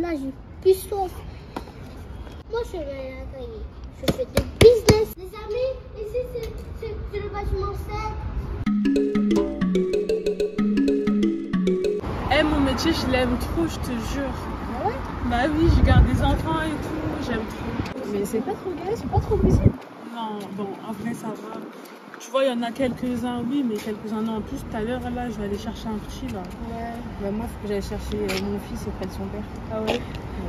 là, j'ai plus soif. Moi, je vais la cahier. Je fais des business. Les amis, ici, c'est- le bâtiment 7. Eh, mon métier, je l'aime trop, je te jure. Ah ouais? Bah oui, je garde des enfants et tout, j'aime trop. Mais c'est pas trop galère, c'est pas trop visible. Non, bon, en vrai, ça va. Tu vois, il y en a quelques-uns, oui, mais quelques-uns non. En plus, tout à l'heure, là, je vais aller chercher un petit, là. Ouais. Bah moi, faut que j'aille chercher euh, mon fils auprès de son père. Ah ouais?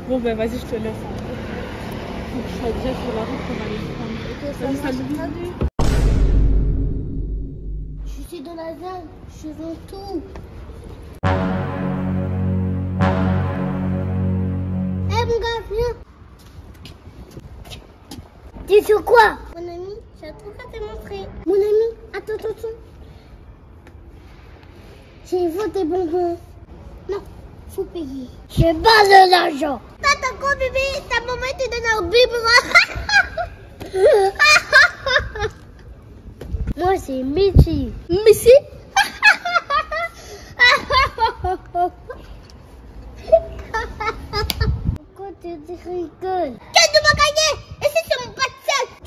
Bon, ben vas-y, je te laisse. hein. Faut que je sois déjà sur la route pour aller prendre. Ok, ça Salut, marche. salut. Salut. Je suis dans la zone. Je vends tout. Eh mon gars, viens. Dis sur quoi? Truc à te montrer. Mon ami, attends, attends, attends. J'ai voté bonbons. Non, faut payer. J'ai pas de l'argent. T'as quoi bébé Ta maman te donne un biberon. Moi, c'est Messi. Messi? Pourquoi tu rigoles Qu'est-ce que ma cahier Et si c'est mon pas de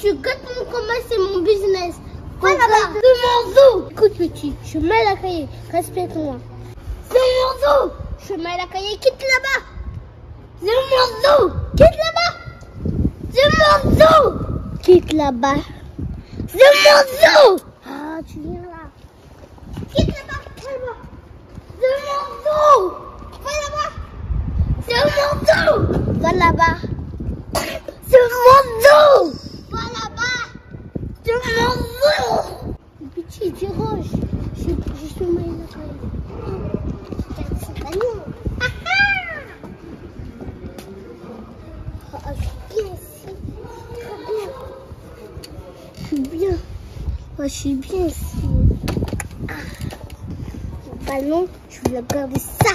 sel Mon commerce, c'est mon business. Là-bas. C'est mon zoo. Écoute, petit, je mets la cahier. Respecte-moi. C'est mon zoo. Je mets la cahier. Quitte là-bas. C'est mon zoo. Quitte là-bas. C'est mon zoo. Quitte là-bas. C'est mon zoo. Ah, tu viens là. Quitte là-bas. Calme-moi. C'est mon zoo. Va là-bas. C'est mon zoo. Va là-bas. C'est mon zoo. Va là-bas. C'est mon zoo. Petit, tu ranges. Je, je suis mal la cahier. Regarde, c'est pas nous. Ah ah. Je suis bien ici. Très bien. Je suis bien. Moi, je suis bien ici. Ah. Le ballon, je voulais garder ça.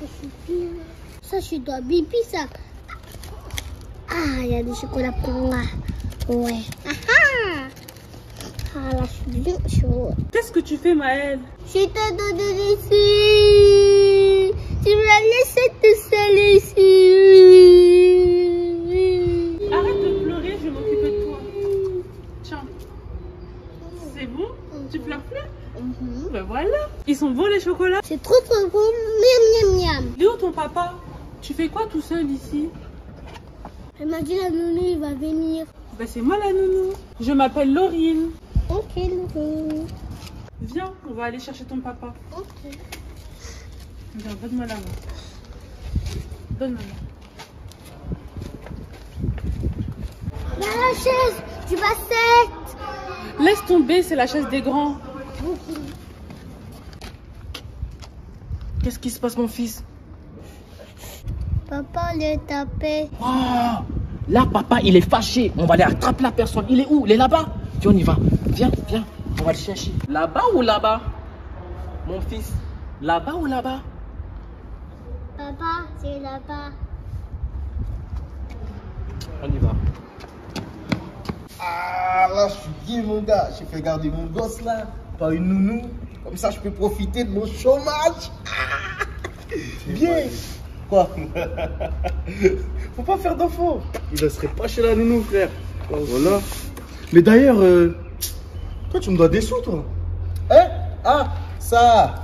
Je suis bien. Ça, je dans Bibi, ça. Ah, il y a des chocolats pour moi. Ouais. Ah ah. Ah, là, je suis bien chaud. Qu'est-ce que tu fais, Maëlle? Je t'ai donné ici. Tu m'as laissé tout seul ici. Arrête de pleurer, je vais m'occuper de toi. Tiens. C'est bon Tu pleures plus Mhm. Ben voilà. Ils sont beaux, les chocolats C'est trop trop bon. Miam miam miam. Il est où ton papa Tu fais quoi tout seul ici? Elle m'a dit la nounou, il va venir. Ben c'est moi la nounou. Je m'appelle Laurine. Ok, nounou. Viens, on va aller chercher ton papa. Ok. Viens, donne-moi la main. Donne-moi la main. Il y a la chaise du basket. Laisse tomber, c'est la chaise des grands. Qu'est-ce qui se passe, mon fils Papa le tapé. Oh Là, papa, il est fâché. On va aller attraper la personne. Il est où Il est là-bas. Viens, on y va. Viens, viens. On va le chercher. Là-bas ou là-bas Mon fils, là-bas ou là-bas Papa, c'est là-bas. On y va. Ah là, je suis bien mon gars. J'ai fait garder mon gosse là par une nounou. Comme ça, je peux profiter de mon chômage. Bien. Quoi? Faut pas faire d'enfants. Il ne serait pas chez la nounou, frère. Voilà. Mais d'ailleurs, euh, toi, tu me dois des sous, toi. Hein? Ah, ça.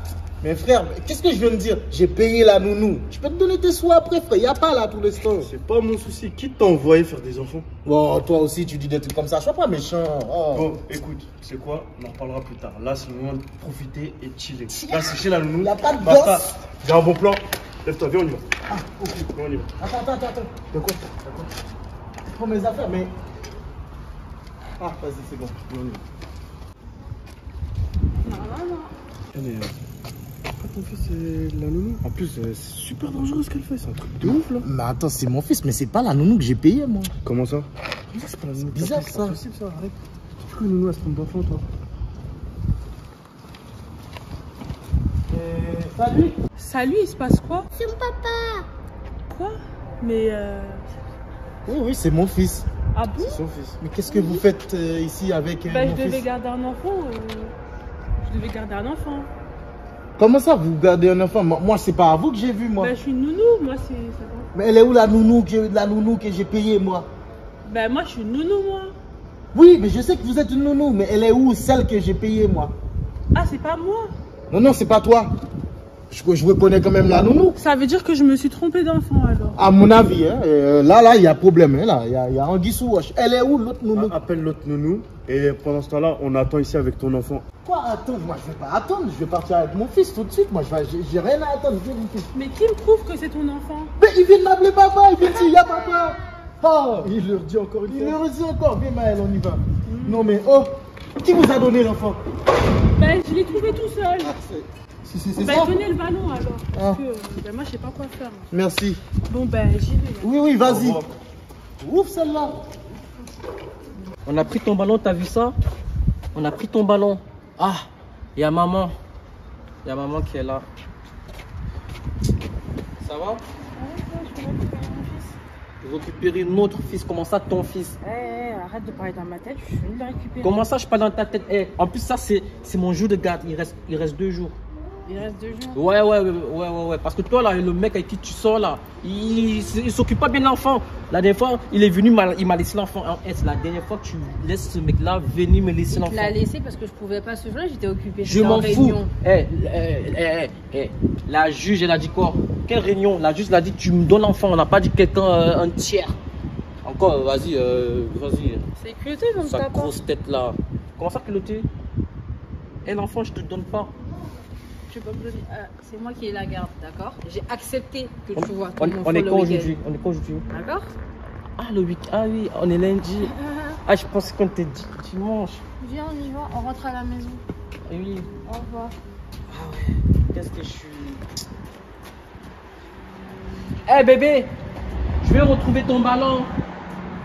Mais frère, qu'est-ce que je viens de dire? J'ai payé la nounou. Je peux te donner tes sous après, frère. Il a pas là tout l'instant. C'est pas mon souci. Qui t'a envoyé faire des enfants? Bon, toi aussi, tu dis des trucs comme ça. Sois pas méchant. Oh. Bon, écoute, c'est quoi? On en reparlera plus tard. Là, c'est le moment de profiter et de chiller. Là, c'est chez la nounou. Il a pas de Basta. J'ai un bon plan. Lève-toi, viens, on y va. Ah, ok. Viens, on y va. Attends, attends, attends, attends. De quoi? Je prends mes affaires, mais. Ah, vas-y, c'est bon. Viens, on y va. Allez, euh, pourquoi ton fils c'est la nounou En plus, euh, c'est super dangereux ce qu'elle fait. C'est un truc de ouf là. Mais attends, c'est mon fils, mais c'est pas la nounou que j'ai payé, moi. Comment ça Comment ça, c'est pas la nounou bizarre, fait ça. C'est pas possible ça, arrête. Tu fais que nounou à se trompe d'enfant, toi Salut Salut, il se passe quoi C'est mon papa. Quoi Mais euh... Oui, oui, c'est mon fils. Ah bon C'est son fils. Mais qu'est-ce que vous faites euh, ici avec euh, Bah, mon je devais fils garder un enfant. euh, Je devais garder un enfant. Comment ça, vous gardez un enfant? Moi, c'est pas à vous que j'ai vu, moi. Ben, je suis une nounou, moi, c'est. Mais elle est où la nounou que, la nounou que j'ai payée, moi? Ben, moi, je suis une nounou, moi. Oui, mais je sais que vous êtes une nounou, mais elle est où celle que j'ai payée, moi? Ah, c'est pas moi. Non, non, c'est pas toi. Je, je reconnais quand même la nounou. Ça veut dire que je me suis trompée d'enfant, alors. À mon avis, hein, euh, là, là, il y a problème. Hein, là, il y a, il y a roche. Elle est où l'autre nounou? Ah, Appelle l'autre nounou et pendant ce temps-là, on attend ici avec ton enfant. Quoi attendre Moi, je vais pas attendre. Je vais partir avec mon fils tout de suite. Moi, je vais, j'ai- rien à attendre. Mon fils. Mais qui me prouve que c'est ton enfant? Mais il vient de m'appeler papa. Il vient de dire, il y a papa. Oh, Il leur dit encore une il fois. le redit encore. Viens, Maël, on y va. Non, mais oh, qui vous a donné l'enfant? Ben, je l'ai trouvé tout seul. Si, si, c'est ça. tenez le ballon, alors. Ah. Que, ben, moi, je sais pas quoi faire. Merci. Bon, ben, j'y vais. là. Oui, oui, vas-y. Ouf, celle-là. On a pris ton ballon, t'as vu ça? On a pris ton ballon. Ah, il y a maman. Il y a maman qui est là. Ça va? Récupérer notre fils. Comment ça, ton fils? Eh, arrête de parler dans ma tête, je suis venue le récupérer. Comment ça, je parle dans ta tête? Eh, En plus, ça, c'est c'est mon jour de garde. Il reste, il reste deux jours. Il reste deux jours. Ouais, ouais, ouais, ouais, ouais. Parce que toi, là, le mec avec qui tu sors, là, il, il s'occupe pas bien de l'enfant. La dernière fois, il est venu, il m'a laissé l'enfant en S. La dernière fois, tu laisses ce mec-là venir me laisser l'enfant. l'a laissé parce que je pouvais pas ce jour-là, j'étais occupée. Je m'en fous. réunion. Eh, eh, eh. La juge, elle a dit quoi? Quelle réunion? La juge, elle a dit tu me donnes l'enfant. On n'a pas dit quelqu'un, euh, un tiers. Encore, vas-y, euh, vas-y. C'est culotté Sa ça. grosse tête là. Comment ça, piloter Eh, l'enfant, je te donne pas. Tu peux me. Ah, c'est moi qui ai la garde, d'accord? J'ai accepté que On, tu vois ton on- on est quand aujourd'hui On est quand aujourd'hui D'accord? Ah, le week Ah oui, on est lundi. Ah, je pensais qu'on était di- dimanche. Viens, on y va, on rentre à la maison. Eh oui. Au revoir. Ah ouais, qu'est-ce que je suis? Eh bébé, je vais retrouver ton ballon.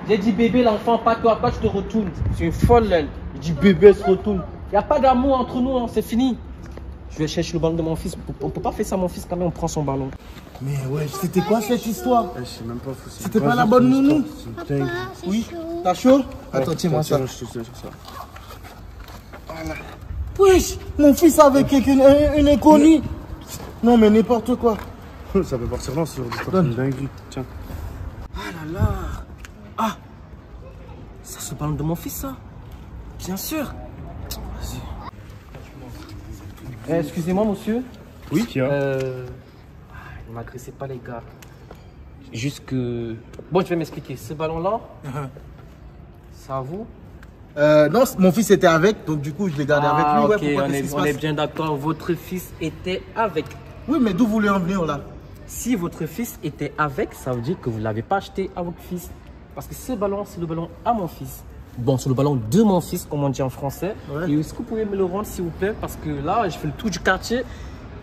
J'ai dit bébé, l'enfant, pas toi, pas je te retourne. C'est une folle, elle. Je dis bébé, elle se retourne. Il n'y a pas d'amour entre nous, hein, c'est fini. Je vais chercher le ballon de mon fils. On peut pas faire ça, mon fils, quand même, on prend son ballon. Mais ouais, c'était quoi cette histoire? Eh, je sais même pas. C'était pas la bonne nounou? C'est dingue. c'est Oui. T'as chaud? Attends, tiens-moi ça. tiens, je te tiens sur ça. Wesh, mon fils avec quelqu'un, un, un inconnu. Non, mais n'importe quoi. Ça peut partir là. C'est une dinguerie. Tiens. Ah là là. Ah, ça c'est le ballon de mon fils, ça. Bien sûr. Eh, Excusez-moi, monsieur. Oui, qui a Euh... ah, Ne m'agressez pas, les gars. Juste que. Bon, je vais m'expliquer. Ce ballon-là, c'est à vous Euh, non, mon fils était avec, donc du coup, je l'ai gardé Ah, avec lui. Ouais, ok, pourquoi on, est, on est bien d'accord. Votre fils était avec. Oui, mais d'où vous voulez en venir là? Si votre fils était avec, ça veut dire que vous ne l'avez pas acheté à votre fils. Parce que ce ballon, c'est le ballon à mon fils. Bon, c'est le ballon de mon fils, comme on dit en français. Ouais. Et est-ce que vous pouvez me le rendre, s'il vous plaît? Parce que là, je fais le tour du quartier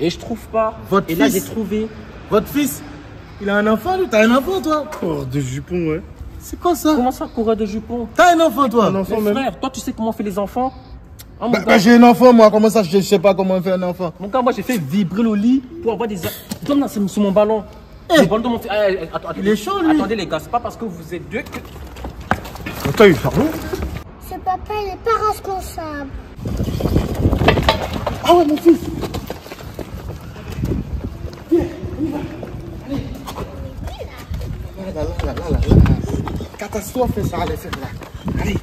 et je trouve pas. Votre et là, j'ai trouvé. Votre fils Il a un enfant, lui? T'as un enfant, toi? Corps de jupon, ouais. C'est quoi ça? Comment ça, coureur de jupon? T'as un enfant, toi? Un enfant. Mais même. frère, toi, tu sais comment on fait les enfants? Ah, Bah, bah, j'ai un enfant, moi. Comment ça, je, je sais pas comment on fait un enfant? Mon gars, moi, j'ai fait vibrer le lit pour avoir des. Donne là, c'est sur mon ballon. Eh. Le ballon de mon fils. Ah, eh, attends, Il est chaud, lui. Attendez, les gars, c'est pas parce que vous êtes deux que. Parle. Ce papa, il est pas responsable. Ah ouais, mon fils Viens, on y va. Allez. Là, là, là, là, là. Catastrophe, ça allait faire là. Allez.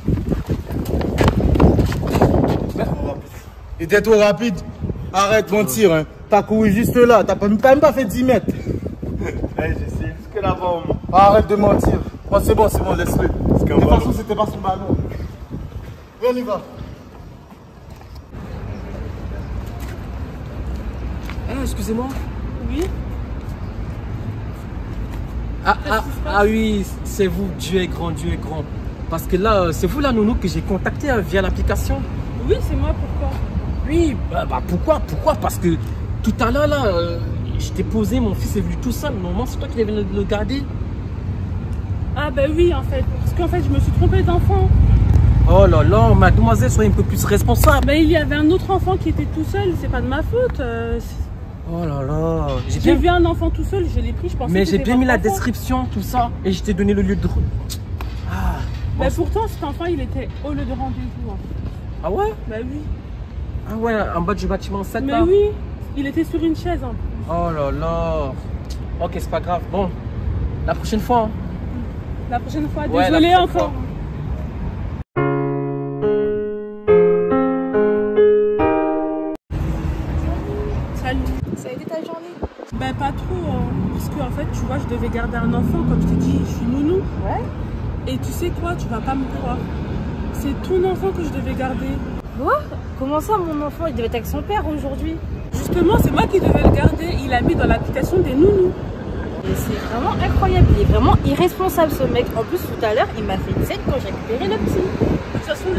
Il était trop rapide. Arrête de mentir, hein. T'as couru juste là, t'as même pas fait 10 mètres. Eh, j'essaie jusque là-bas. Arrête de mentir. Oh, c'est bon, c'est bon, laisse-le. De toute ballon. façon, c'était pas son ballon. Viens, on y va. Eh, excusez-moi. Oui Ah, ah, ah oui, c'est vous, Dieu est grand, Dieu est grand. Parce que là, euh, c'est vous la nounou que j'ai contacté euh, via l'application. Oui, c'est moi, pourquoi? Oui, bah, bah, pourquoi Pourquoi? Parce que tout à l'heure, là, euh, je t'ai posé, mon fils est venu tout seul. Normalement, c'est toi qui devais le, le garder. Ah, bah oui, en fait. Parce qu'en fait, je me suis trompée d'enfant. Oh là là, mademoiselle, soyez un peu plus responsable. Bah, il y avait un autre enfant qui était tout seul, c'est pas de ma faute. euh, Oh là là. J'ai bien, vu un enfant tout seul, je l'ai pris, je pensais mais j'ai bien mis la enfant. description, tout ça. Et je t'ai donné le lieu de. Ah, Bah, pourtant, cet enfant, il était au lieu de rendez-vous. hein. ah ouais? Bah oui. Ah ouais, en bas du bâtiment 7 Mais là. oui. Il était sur une chaise en plus. Oh là là. Ok, c'est pas grave. Bon, la prochaine fois. hein. La prochaine fois, Ouais, désolé prochaine encore. fois. Salut. Ça a été ta journée Ben pas trop, hein. parce que en fait, tu vois, je devais garder un enfant, comme je t'ai dit, je suis nounou. Ouais. Et tu sais quoi, tu vas pas me croire. C'est ton enfant que je devais garder. Quoi? Comment ça, mon enfant? Il devait être avec son père aujourd'hui. Justement, c'est moi qui devais le garder. Il a mis dans l'application des nounous. C'est vraiment incroyable. Il est vraiment irresponsable, ce mec. En plus, tout à l'heure, il m'a fait une scène quand j'ai récupéré le petit. De toute façon,